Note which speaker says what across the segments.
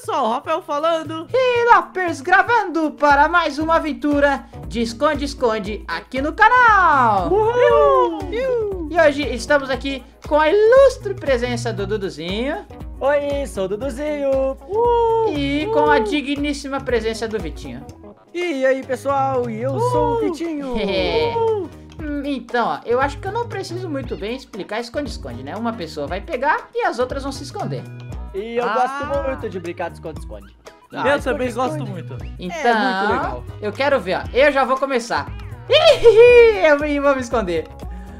Speaker 1: pessoal, Rafael falando.
Speaker 2: E Lopers gravando para mais uma aventura de esconde-esconde aqui no canal.
Speaker 1: Uhul.
Speaker 2: E hoje estamos aqui com a ilustre presença do Duduzinho
Speaker 3: Oi, sou o Duduzinho.
Speaker 2: e com a digníssima presença do Vitinho.
Speaker 3: E aí, pessoal? E eu sou o Vitinho.
Speaker 2: É. Hum, Então, ó, eu acho que eu não preciso muito bem explicar esconde-esconde, né? Uma pessoa vai pegar e as outras vão se esconder.
Speaker 3: E eu
Speaker 1: Ah.
Speaker 3: gosto muito de brincar de esconde-esconde.
Speaker 1: eu
Speaker 3: Ah,
Speaker 1: também
Speaker 3: esconde-esconde.
Speaker 1: gosto muito.
Speaker 2: Então,
Speaker 3: muito legal.
Speaker 2: eu quero ver, ó. Eu já vou começar. eu vou me esconder.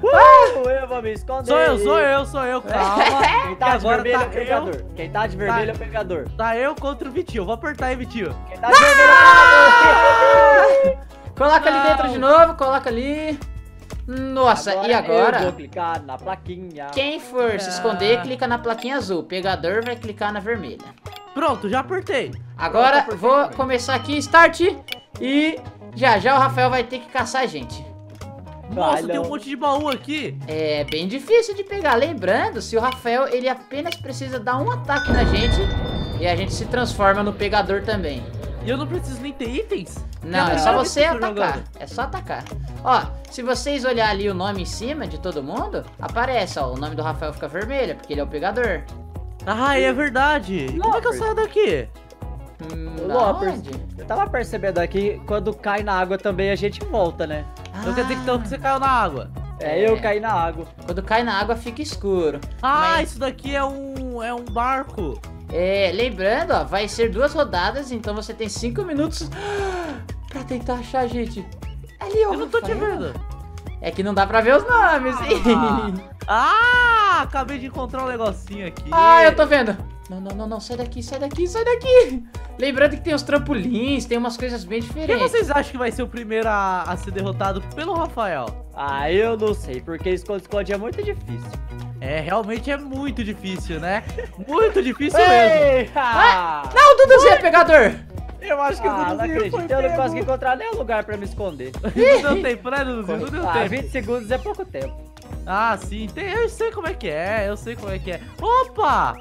Speaker 3: Uh, eu vou me esconder.
Speaker 1: Sou eu, sou eu, sou eu, calma.
Speaker 3: Quem
Speaker 1: E
Speaker 3: tá de vermelho
Speaker 1: tá
Speaker 3: é o pegador. Quem tá de vermelho é o pegador.
Speaker 1: Tá eu contra o Vitinho. Eu vou apertar aí, Vitinho.
Speaker 3: Quem tá de vermelho é o pegador.
Speaker 2: Coloca ali dentro de novo, coloca ali. Nossa, e
Speaker 3: Eu
Speaker 2: agora?
Speaker 3: vou clicar na plaquinha.
Speaker 2: Quem for se
Speaker 1: Ah.
Speaker 2: esconder, clica na plaquinha azul. O pegador vai clicar na vermelha.
Speaker 1: Pronto, já apertei.
Speaker 2: Agora
Speaker 3: Pronto,
Speaker 2: vou
Speaker 3: perfeitamente.
Speaker 2: começar aqui, start. E já já o Rafael vai ter que caçar a gente.
Speaker 1: Nossa,
Speaker 3: Vai,
Speaker 1: tem um monte de baú aqui.
Speaker 2: É bem difícil de pegar. Lembrando, se o Rafael ele apenas precisa dar um ataque na gente e a gente se transforma no pegador também.
Speaker 1: E eu não preciso nem ter itens.
Speaker 2: Não, é só você atacar.
Speaker 1: jogando.
Speaker 2: É só atacar. Ó, se vocês olharem ali o nome em cima de todo mundo, aparece, ó. O nome do Rafael fica vermelho, porque ele é o pegador.
Speaker 1: Ah, é verdade. Como é que eu saio daqui?
Speaker 2: Hum,
Speaker 3: Lopers, eu tava percebendo aqui, quando cai na água também a gente volta, né?
Speaker 1: Então quer dizer que então você caiu na água.
Speaker 3: É,
Speaker 2: É.
Speaker 3: eu caí na água.
Speaker 2: Quando cai na água fica escuro.
Speaker 1: Ah,
Speaker 2: Mas-
Speaker 1: isso daqui é um é um barco.
Speaker 2: É, lembrando, ó, vai ser duas rodadas, então você tem cinco minutos pra tentar achar a gente. Ali, ó.
Speaker 1: Eu não tô te
Speaker 2: Rafael.
Speaker 1: vendo.
Speaker 2: É que não dá pra ver os nomes.
Speaker 1: Ah, acabei de encontrar um negocinho aqui.
Speaker 2: Ah, eu tô vendo. Não, não, não, não, sai daqui, sai daqui, sai daqui. Lembrando que tem os trampolins, tem umas coisas bem
Speaker 1: Quem
Speaker 2: diferentes.
Speaker 1: vocês acham que vai ser o primeiro a, a ser derrotado pelo Rafael?
Speaker 3: Ah, eu não sei, porque esconde-esconde é muito difícil.
Speaker 1: É, realmente é muito difícil, né? Muito difícil mesmo.
Speaker 3: Ah,
Speaker 2: Não, o Duduzinho é pegador.
Speaker 1: Eu acho
Speaker 3: ah, não acredito, eu não consegui encontrar nenhum lugar pra me esconder.
Speaker 1: Não deu tempo, né, Duduzinho? Não deu
Speaker 3: Ah,
Speaker 1: tempo.
Speaker 3: 20 segundos é pouco tempo.
Speaker 1: Ah, sim, tem, eu sei como é que é, eu sei como é que é. Opa!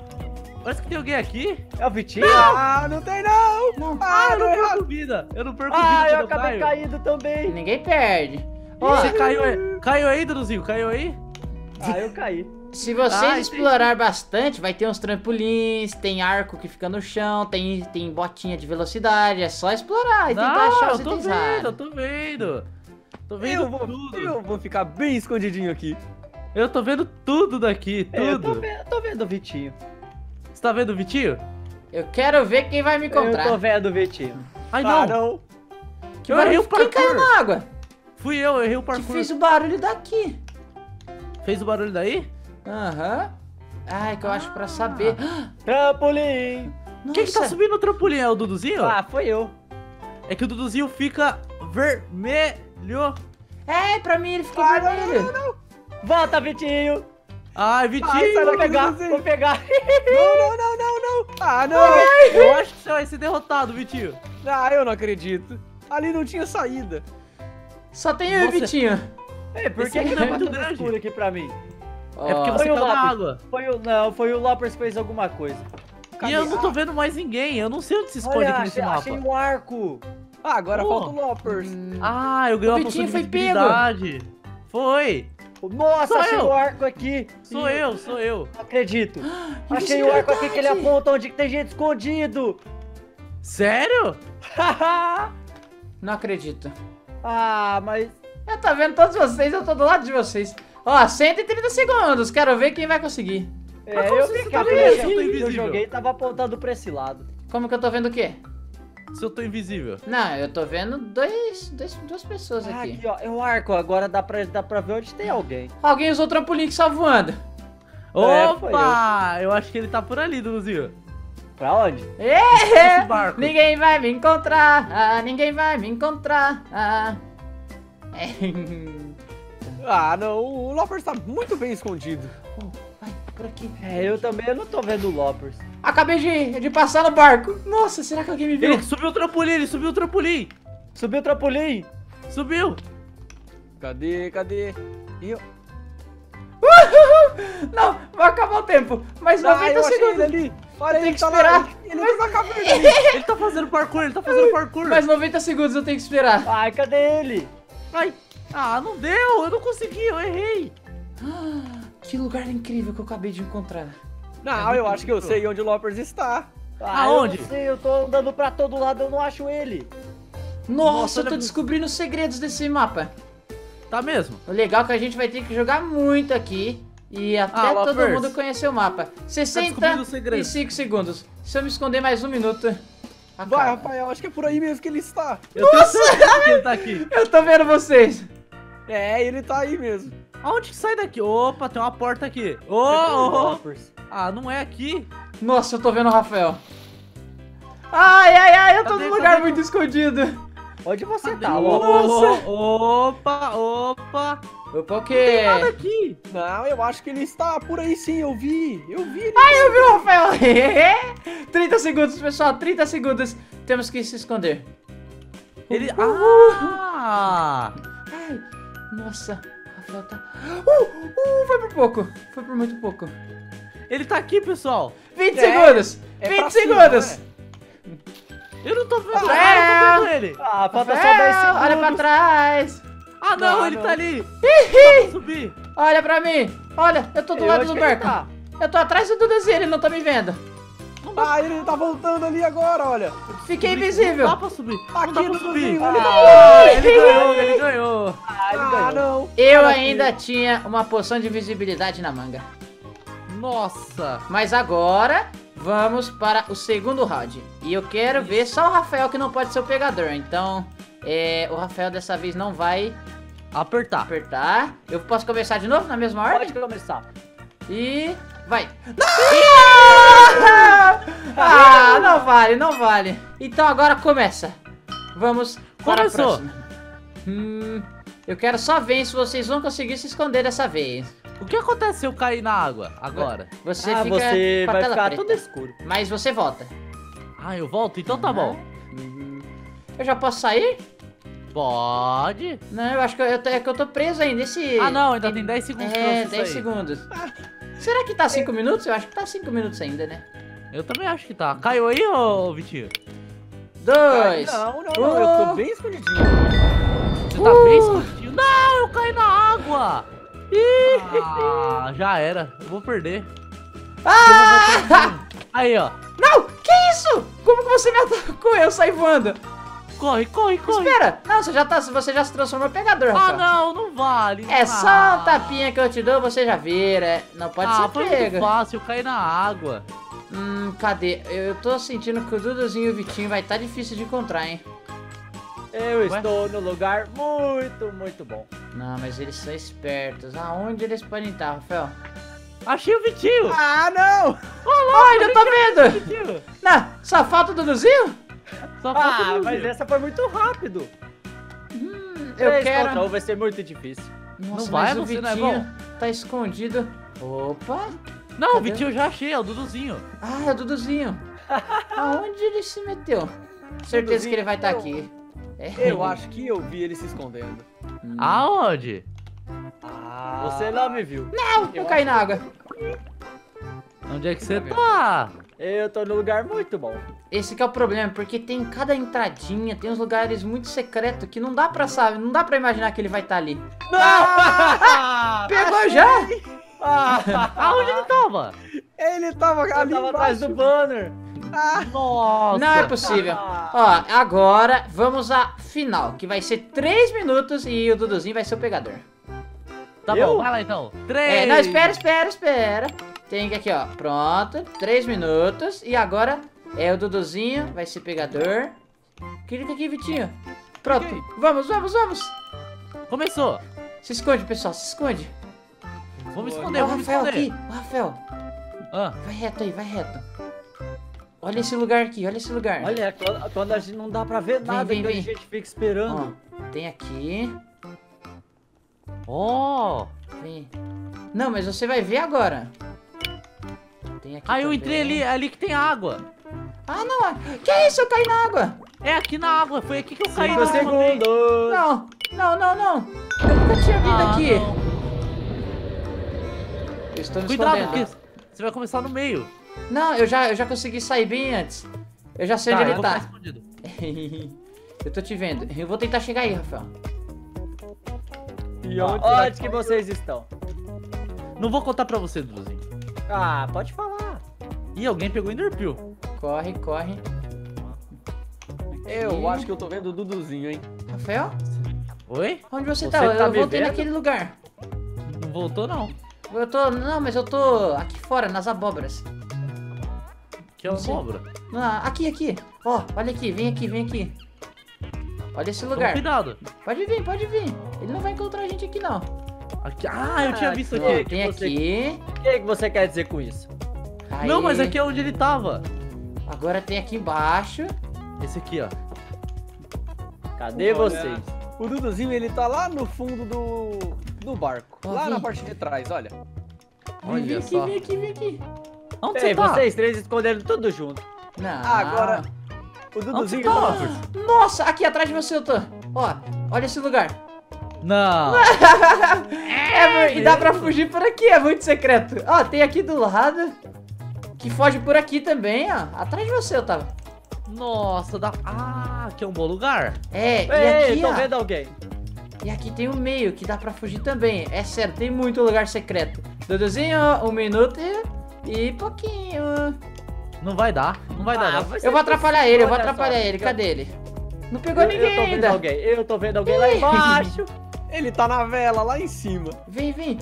Speaker 1: Parece que tem alguém aqui.
Speaker 3: É o Vitinho?
Speaker 4: Ah, não tem não!
Speaker 2: Não.
Speaker 1: Ah, eu não perco vida. Eu não perco
Speaker 3: Ah,
Speaker 1: vida
Speaker 3: eu
Speaker 1: quando
Speaker 3: acabei
Speaker 1: caio.
Speaker 3: caindo também.
Speaker 2: Ninguém perde.
Speaker 1: Você caiu aí? Caiu aí, Duduzinho? Caiu aí?
Speaker 3: Ah, eu caí.
Speaker 2: Se vocês
Speaker 1: Ah,
Speaker 2: explorar bastante, vai ter uns trampolins, tem arco que fica no chão, tem, tem botinha de velocidade. É só explorar e tentar
Speaker 1: Não,
Speaker 2: achar
Speaker 1: eu
Speaker 2: os
Speaker 1: tô
Speaker 2: itens
Speaker 1: vendo, eu
Speaker 2: raros.
Speaker 1: tô vendo. Tô vendo
Speaker 4: Eu vou,
Speaker 1: tudo.
Speaker 4: eu vou ficar bem escondidinho aqui.
Speaker 1: Eu tô vendo tudo daqui,
Speaker 3: É, Eu tô
Speaker 1: tudo.
Speaker 3: vendo, tô vendo o Vitinho.
Speaker 1: Você tá vendo o Vitinho?
Speaker 2: Eu quero ver quem vai me
Speaker 3: Eu tô
Speaker 2: encontrar.
Speaker 3: vendo o Vitinho.
Speaker 1: Ai,
Speaker 4: Ah,
Speaker 1: não.
Speaker 4: não.
Speaker 2: Que
Speaker 1: Eu
Speaker 2: barulho-
Speaker 1: errei o
Speaker 2: Quem caiu
Speaker 1: parkour.
Speaker 2: na água?
Speaker 1: Fui eu, eu errei o
Speaker 2: Que
Speaker 1: parkour.
Speaker 2: fez o barulho daqui.
Speaker 1: Fez o barulho daí?
Speaker 2: Aham. Ai, que eu acho pra saber.
Speaker 3: Trampolim!
Speaker 1: Quem que tá
Speaker 2: Nossa.
Speaker 1: subindo no trampolim? É o Duduzinho?
Speaker 3: Ah, foi eu.
Speaker 1: É que o Duduzinho fica vermelho.
Speaker 2: É, pra mim ele ficou
Speaker 4: Ah, não,
Speaker 2: vermelho.
Speaker 3: Volta, Vitinho!
Speaker 1: Ai, Vitinho.
Speaker 4: Ai, sai
Speaker 3: Vou
Speaker 4: daqui,
Speaker 3: pegar,
Speaker 4: Duduzinho.
Speaker 3: vou pegar.
Speaker 4: Não, não, não, não, não. Ah, não.
Speaker 1: Eu acho que você vai ser derrotado, Vitinho.
Speaker 4: Ah, eu não acredito. Ali não tinha saída.
Speaker 2: Só tem eu e o
Speaker 1: Nossa.
Speaker 2: Vitinho.
Speaker 3: Ei, por
Speaker 1: Esse
Speaker 3: que, que
Speaker 1: aqui
Speaker 3: tá
Speaker 1: é muito
Speaker 3: muito
Speaker 1: grande.
Speaker 3: escuro aqui pra mim?
Speaker 1: É porque você
Speaker 3: Foi o
Speaker 1: caiu na água.
Speaker 3: Foi o. Não, foi o Lopers que fez alguma coisa.
Speaker 1: E eu não tô vendo mais ninguém. Eu não sei onde se esconde
Speaker 3: Olha,
Speaker 1: aqui nesse
Speaker 3: achei,
Speaker 1: mapa.
Speaker 3: achei um arco.
Speaker 4: Ah, agora
Speaker 1: Oh.
Speaker 4: falta o Loppers.
Speaker 1: Ah, eu ganhei uma poção de
Speaker 2: foi
Speaker 1: visibilidade. Foi.
Speaker 3: Nossa,
Speaker 1: Sou
Speaker 3: achei
Speaker 1: eu.
Speaker 3: o arco aqui.
Speaker 1: Sou eu, sou eu.
Speaker 3: Não acredito. Achei o arco aqui que ele aponta onde tem gente escondido.
Speaker 1: Sério?
Speaker 2: Não acredito.
Speaker 3: ah, mas.
Speaker 2: Eu tô vendo todos vocês, eu tô do lado de vocês. Ó, 130 segundos, quero ver quem vai conseguir.
Speaker 3: É,
Speaker 1: Mas como
Speaker 3: eu que
Speaker 1: tá Eu
Speaker 3: eu
Speaker 1: invisível.
Speaker 3: joguei tava apontando pra esse lado.
Speaker 2: Como que eu tô vendo o quê?
Speaker 1: Se eu tô invisível.
Speaker 2: Não, eu tô vendo dois, dois, duas pessoas
Speaker 3: Ah,
Speaker 2: aqui.
Speaker 3: aqui, ó. É o arco. Agora dá pra, dá pra ver onde tem alguém.
Speaker 2: Alguém usou o trampolim que saiu voando.
Speaker 3: É, foi
Speaker 1: Opa! eu. acho que ele tá por ali, Duduzinho.
Speaker 3: Pra onde?
Speaker 1: Esse
Speaker 2: É,
Speaker 1: barco.
Speaker 2: ninguém vai me encontrar, ah, ninguém vai me encontrar. Ah. É.
Speaker 4: Ah, não. O Loppers tá muito bem escondido.
Speaker 2: Vai, por aqui.
Speaker 3: É, eu também eu não tô vendo o Lopers.
Speaker 2: Acabei de, de passar no barco. Nossa, será que alguém me viu?
Speaker 1: Ele subiu o trampolim, ele subiu o trampolim.
Speaker 3: Subiu o trampolim.
Speaker 1: Subiu.
Speaker 4: Cadê, cadê? Eu...
Speaker 2: Não, vai acabar o tempo. Mais
Speaker 4: Ah,
Speaker 2: 90
Speaker 4: eu achei ele
Speaker 2: segundos.
Speaker 4: ali. Olha,
Speaker 2: tenho
Speaker 4: ele
Speaker 2: que
Speaker 4: tá
Speaker 2: esperar.
Speaker 4: lá. Ele entrou na caverna. ali.
Speaker 1: Ele tá fazendo parkour, ele tá fazendo parkour.
Speaker 2: Mais 90 segundos eu tenho que esperar.
Speaker 3: Ai, cadê ele?
Speaker 1: Ai, ah, não deu, eu não consegui, eu errei.
Speaker 2: Que lugar incrível que eu acabei de encontrar.
Speaker 4: Não, eu acho que eu sei onde o Loppers está.
Speaker 3: Ah,
Speaker 1: Aonde?
Speaker 3: Eu não sei, eu tô andando pra todo lado, eu não acho ele.
Speaker 2: Nossa,
Speaker 1: Nossa,
Speaker 2: eu tô
Speaker 1: olha-
Speaker 2: descobrindo os segredos desse mapa.
Speaker 1: Tá mesmo?
Speaker 2: O legal é que a gente vai ter que jogar muito aqui. E até
Speaker 1: Ah,
Speaker 2: todo
Speaker 1: Loppers.
Speaker 2: mundo conhecer o mapa.
Speaker 1: Tá descobrindo o segredo.
Speaker 2: 65 segundos. Se eu me esconder mais um minuto. acaba.
Speaker 4: Vai, Rafael, acho que é por aí mesmo que ele está.
Speaker 1: Eu tenho certeza que ele tá aqui.
Speaker 2: Eu tô vendo vocês.
Speaker 4: É, ele tá aí mesmo.
Speaker 1: Aonde que sai daqui? Opa, tem uma porta aqui. Ô, ô, ô.
Speaker 3: Loppers.
Speaker 1: Ah, não é aqui.
Speaker 2: Nossa, eu tô vendo o Rafael. Ai, ai, ai, eu tô
Speaker 1: Cadê,
Speaker 2: num lugar
Speaker 1: cadê?
Speaker 2: muito escondido.
Speaker 3: Onde você
Speaker 1: Cadê?
Speaker 3: tá,
Speaker 1: Ô,
Speaker 3: Loppers?
Speaker 1: Opa, opa.
Speaker 2: Opa, o quê?
Speaker 1: Nada aqui.
Speaker 4: Não, eu acho que ele está por aí sim, eu vi. Eu vi ele.
Speaker 2: Ai, eu vi o Rafael. 30 segundos, pessoal, 30 segundos. Temos que se esconder.
Speaker 1: Ele. Ah!
Speaker 2: Ai, nossa, Rafael tá... Uh, uh, foi por pouco. Foi por muito pouco.
Speaker 1: Ele tá aqui, pessoal.
Speaker 2: 20
Speaker 4: É,
Speaker 2: segundos.
Speaker 4: é
Speaker 2: 20
Speaker 4: pra cima,
Speaker 2: segundos.
Speaker 4: né?
Speaker 1: Eu não tô vendo.
Speaker 2: Rafael!
Speaker 1: Ah, eu tô vendo ele.
Speaker 3: Ah, falta só 10
Speaker 2: Rafael,
Speaker 3: segundos.
Speaker 2: olha pra trás.
Speaker 1: Ah, não,
Speaker 4: Não,
Speaker 1: ele
Speaker 4: não.
Speaker 1: tá ali. Pra subir.
Speaker 2: Olha pra mim. Olha, eu tô do
Speaker 3: Eu
Speaker 2: lado do barco.
Speaker 3: tá.
Speaker 2: Eu tô atrás do Duduzinho, ele não tá me vendo.
Speaker 4: Ah, ele tá voltando ali agora, olha.
Speaker 2: Fiquei
Speaker 1: Não
Speaker 2: invisível.
Speaker 1: dá pra subir.
Speaker 4: Tá
Speaker 1: Não
Speaker 4: aqui no
Speaker 1: subir.
Speaker 4: Duduzinho,
Speaker 1: Ah,
Speaker 4: ele
Speaker 1: ele ganhou, ele ganhou.
Speaker 3: Ah, ele
Speaker 4: Ah,
Speaker 3: ganhou.
Speaker 4: não.
Speaker 2: Eu
Speaker 4: Olha
Speaker 2: ainda
Speaker 4: aqui.
Speaker 2: tinha uma poção de invisibilidade na manga.
Speaker 1: Nossa.
Speaker 2: Mas agora vamos para o segundo round. E eu quero ver só o Rafael que não pode ser o pegador. Então, é, o Rafael dessa vez não vai
Speaker 1: Apertar.
Speaker 2: apertar. Eu posso começar de novo na mesma ordem?
Speaker 3: Pode começar.
Speaker 2: E vai. Ah, não vale, não vale. Então agora começa. Vamos para
Speaker 1: Começou.
Speaker 2: a próxima. Hum, eu quero só ver se vocês vão conseguir se esconder dessa vez.
Speaker 1: O que acontece se eu cair na água agora?
Speaker 2: Você
Speaker 3: ah,
Speaker 2: fica
Speaker 3: você
Speaker 2: com a
Speaker 3: vai
Speaker 2: tela
Speaker 3: ficar
Speaker 2: preta.
Speaker 3: tudo escuro.
Speaker 2: Mas você volta.
Speaker 1: Ah, eu volto? Então tá bom.
Speaker 2: Eu já posso sair?
Speaker 1: Pode.
Speaker 2: Não, eu acho que eu, eu tô, é que eu tô preso ainda. Esse...
Speaker 1: Ah, não, ainda tem 10 segundos pra
Speaker 2: É,
Speaker 1: você
Speaker 2: 10
Speaker 1: sair.
Speaker 2: segundos. Será que tá 5 minutos? Eu acho que tá 5 minutos ainda, né?
Speaker 1: Eu também acho que tá. Caiu aí, ô Vitinho?
Speaker 2: Dois.
Speaker 4: Não, não, não. Eu tô bem escondidinho.
Speaker 1: Você tá
Speaker 2: Uh.
Speaker 1: bem escondidinho. Não, eu caí na água. Ih, ah, já era. Eu vou perder.
Speaker 2: Ah!
Speaker 1: Aí, ó.
Speaker 2: Não! Que isso? Como que você me atacou? Eu saí voando.
Speaker 1: Corre, corre, corre.
Speaker 2: Espera! Não, você já, tá, você já se transformou em pegador,
Speaker 1: Ah,
Speaker 2: Rafael.
Speaker 1: não, não vale.
Speaker 2: É
Speaker 1: Ah.
Speaker 2: só um tapinha que eu te dou, você já vira. Não pode
Speaker 1: ah,
Speaker 2: ser
Speaker 1: foi muito
Speaker 2: pego.
Speaker 1: fácil, eu caí na água.
Speaker 2: Hum, cadê? Eu, eu tô sentindo que o Duduzinho e o Vitinho vai estar difícil de encontrar, hein?
Speaker 3: Eu estou no lugar muito, muito bom.
Speaker 2: Não, mas eles são espertos. Aonde eles podem estar, Rafael?
Speaker 1: Achei o Vitinho.
Speaker 4: Ah, não.
Speaker 2: Ai, eu tô vendo! Não, só falta o Duduzinho?
Speaker 3: Ah,
Speaker 1: o
Speaker 3: mas
Speaker 1: Vitinho.
Speaker 3: essa foi muito rápido.
Speaker 2: Eu
Speaker 3: Três
Speaker 2: quero...
Speaker 3: contra um vai ser muito difícil.
Speaker 2: Nossa,
Speaker 1: Não vai,
Speaker 2: mas o
Speaker 1: você não é
Speaker 2: Vitinho tá escondido. Opa!
Speaker 1: Não, o
Speaker 2: Cadê?
Speaker 1: Vitinho eu já achei, é o Duduzinho.
Speaker 2: Ah, é o Duduzinho. Aonde ele se meteu? Certeza que ele vai estar aqui. É.
Speaker 4: Eu acho que eu vi ele se escondendo.
Speaker 2: Hum.
Speaker 1: Aonde?
Speaker 4: Ah.
Speaker 3: Você não me viu.
Speaker 2: Não, eu caí na água.
Speaker 1: Onde é que você tá?
Speaker 3: Eu tô no lugar muito bom.
Speaker 2: Esse que é o problema, porque tem cada entradinha, tem uns lugares muito secretos que não dá pra saber, não dá pra imaginar que ele vai estar ali.
Speaker 3: Ah!
Speaker 2: Pegou já?
Speaker 1: Aonde ele tava?
Speaker 4: Ele tava
Speaker 3: Eu
Speaker 4: ali
Speaker 3: tava atrás do banner.
Speaker 1: Nossa.
Speaker 2: Não é possível. Ó, agora vamos à final, que vai ser 3 minutos e o Duduzinho vai ser o pegador.
Speaker 1: Tá
Speaker 3: Eu?
Speaker 1: bom, vai lá então. Três.
Speaker 2: É, não, espera, espera, espera. Tem que aqui, ó. Pronto. 3 minutos. E agora é o Duduzinho, vai ser pegador. Clica aqui, Vitinho. Pronto.
Speaker 1: Cliquei.
Speaker 2: Vamos, vamos, vamos.
Speaker 1: Começou.
Speaker 2: Se esconde, pessoal, se esconde.
Speaker 1: Vamos esconder,
Speaker 2: o
Speaker 1: vamos
Speaker 2: Rafael
Speaker 1: esconder.
Speaker 2: aqui. O Rafael,
Speaker 1: Ah,
Speaker 2: vai reto aí, vai reto. Olha esse lugar aqui, olha esse lugar.
Speaker 3: Olha, quando- quando a gente não dá pra ver nada,
Speaker 2: vem,
Speaker 3: então
Speaker 2: vem.
Speaker 3: a gente fica esperando.
Speaker 2: Ó, tem aqui.
Speaker 1: ó.
Speaker 2: Vem. Não, mas você vai ver agora. Aqui
Speaker 1: Ah, eu entrei ali, é ali que tem água.
Speaker 2: Ah, não. Que isso? Eu caí na água.
Speaker 1: É aqui na água, foi aqui que eu caí.
Speaker 3: Cinco
Speaker 1: na água
Speaker 3: segundos.
Speaker 2: Não, não, não, não. Eu nunca tinha vindo
Speaker 1: Ah,
Speaker 2: aqui.
Speaker 1: não.
Speaker 2: Eu estou me
Speaker 1: Cuidado, porque você vai começar no meio.
Speaker 2: Não, eu já, eu já consegui sair bem antes. Eu já sei
Speaker 1: Tá,
Speaker 2: onde ele tá. eu tô te vendo. Eu vou tentar chegar aí, Rafael.
Speaker 4: E onde
Speaker 3: Onde que vocês estão?
Speaker 1: Não vou contar pra você, Duduzinho.
Speaker 3: Ah, pode falar.
Speaker 1: Ih, alguém pegou o Enderpeel.
Speaker 2: Corre, corre.
Speaker 4: Eu acho que eu tô vendo o Duduzinho, hein?
Speaker 2: Rafael?
Speaker 1: Oi?
Speaker 2: Onde você,
Speaker 3: Você
Speaker 2: tá?
Speaker 3: tá
Speaker 2: eu voltei naquele lugar.
Speaker 1: Não voltou, não.
Speaker 2: Eu tô. Não, mas eu tô aqui fora, nas abóboras.
Speaker 1: Que é abóbora.
Speaker 2: Ah, aqui, aqui. Ó, olha aqui, vem aqui, vem aqui. Olha esse
Speaker 1: Toma
Speaker 2: lugar.
Speaker 1: cuidado.
Speaker 2: Pode vir, pode vir. Ele não vai encontrar a gente aqui, não.
Speaker 1: Aqui. Ah, eu tinha
Speaker 3: Ah,
Speaker 1: visto
Speaker 2: Ó,
Speaker 1: aqui.
Speaker 3: que
Speaker 2: tem
Speaker 3: você-
Speaker 2: aqui.
Speaker 3: O que, que você quer dizer com isso?
Speaker 2: Aí.
Speaker 1: Não, mas aqui é onde ele tava.
Speaker 2: Agora tem aqui embaixo.
Speaker 1: Esse aqui, ó.
Speaker 3: Cadê
Speaker 4: Olha,
Speaker 3: vocês?
Speaker 4: O Duduzinho, ele tá lá no fundo do, do barco.
Speaker 2: Ó,
Speaker 4: lá
Speaker 2: vem.
Speaker 4: na parte de trás, olha.
Speaker 2: Vem, vem
Speaker 1: Olha
Speaker 2: aqui,
Speaker 1: só.
Speaker 2: vem aqui, vem aqui.
Speaker 1: Onde
Speaker 3: Ei,
Speaker 1: você tá?
Speaker 3: vocês três esconderam tudo junto.
Speaker 2: Não.
Speaker 4: Ah, agora o Duduzinho...
Speaker 1: tá?
Speaker 2: Nossa, aqui atrás de você eu tô. Ó, olha esse lugar.
Speaker 1: Não.
Speaker 2: É, e dá pra fugir por aqui, é muito secreto. Ó, tem aqui do lado. Que foge por aqui também, ó. Atrás de você eu tava.
Speaker 1: Nossa, dá. Ah, aqui é um bom lugar.
Speaker 2: É, e
Speaker 3: Ei,
Speaker 2: aqui,
Speaker 3: tô
Speaker 2: ó.
Speaker 3: vendo alguém.
Speaker 2: E aqui tem o meio que dá pra fugir também. É sério, tem muito lugar secreto. Duduzinho, um minuto e, e pouquinho.
Speaker 1: Não vai dar. Não vai dar,
Speaker 3: Ah,
Speaker 1: não.
Speaker 3: vai
Speaker 2: Eu vou atrapalhar ele, eu vou
Speaker 3: só,
Speaker 2: atrapalhar ele. Cadê ele? Não pegou
Speaker 3: Eu,
Speaker 2: ninguém
Speaker 3: eu tô vendo
Speaker 2: ainda.
Speaker 3: alguém, eu tô vendo alguém lá embaixo.
Speaker 4: Ele tá na vela, lá em cima.
Speaker 2: Vem, vem.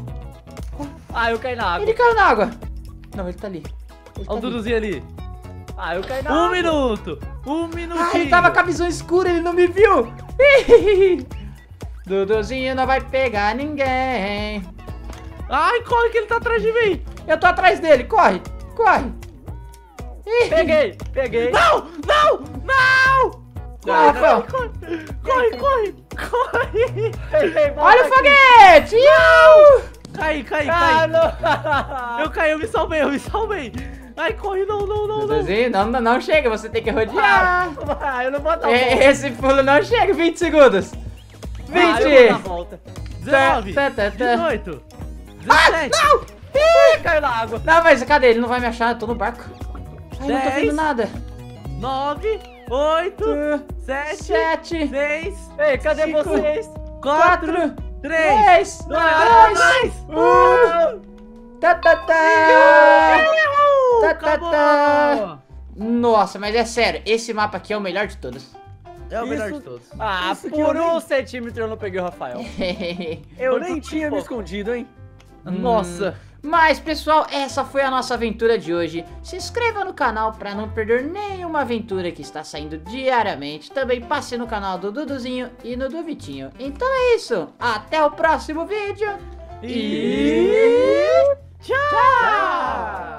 Speaker 3: Ah, eu caí na água.
Speaker 2: Ele caiu na água. Não, ele tá ali. Ele tá
Speaker 1: Olha o
Speaker 2: ali.
Speaker 1: Duduzinho ali.
Speaker 3: Ah, eu caí na
Speaker 1: Um
Speaker 3: água.
Speaker 1: minuto. Um minutinho.
Speaker 2: Ah, ele tava com a visão escura, ele não me viu. Duduzinho não vai pegar ninguém.
Speaker 1: Ai, corre que ele tá atrás de mim.
Speaker 2: Eu tô atrás dele, corre, corre.
Speaker 3: Peguei, peguei.
Speaker 1: Não, não, não.
Speaker 2: Corre, Rafael.
Speaker 1: corre, corre, corre, corre.
Speaker 3: Peguei,
Speaker 2: Olha o
Speaker 3: aqui.
Speaker 2: foguete! Iu!
Speaker 1: Cai, cai,
Speaker 3: Ah,
Speaker 1: cai.
Speaker 3: não.
Speaker 1: Eu caí, eu me salvei, eu me salvei. Ai, corre, não, não, não, não.
Speaker 2: Duduzinho, não, não, não chega, você tem que rodear.
Speaker 3: Ah, eu não vou dar
Speaker 2: É,
Speaker 3: volta.
Speaker 2: Esse pulo não chega, 20 segundos. 20.
Speaker 3: Ah, eu vou dar volta.
Speaker 1: 19,
Speaker 2: Tá, tá, tá.
Speaker 1: 18,
Speaker 2: Ah,
Speaker 1: 17,
Speaker 2: não!
Speaker 3: Ih, caiu na água.
Speaker 2: Não, mas cadê? Ele não vai me achar, eu tô no barco. Ai, não tô vendo nada.
Speaker 1: 9, 8, 7,
Speaker 2: 7,
Speaker 1: 6,
Speaker 3: Ei, cadê
Speaker 1: Cinco.
Speaker 3: vocês?
Speaker 1: 4,
Speaker 2: 4,
Speaker 1: 3,
Speaker 2: 3, 2,
Speaker 1: dois,
Speaker 2: 1. Tá, tá, tá. Tá, Nossa, mas é sério, esse mapa aqui é o melhor de todos.
Speaker 1: É o melhor
Speaker 4: Isso-
Speaker 1: de todos.
Speaker 3: Ah,
Speaker 4: Isso
Speaker 3: por um
Speaker 4: nem-
Speaker 3: centímetro eu não peguei o Rafael.
Speaker 4: Eu nem tinha me escondido, hein?
Speaker 1: Nossa.
Speaker 2: Mas, pessoal, essa foi a nossa aventura de hoje. Se inscreva no canal para não perder nenhuma aventura que está saindo diariamente. Também passe no canal do Duduzinho e no do Vitinho. Então é isso. Até o próximo vídeo.
Speaker 1: E...
Speaker 2: Tchau!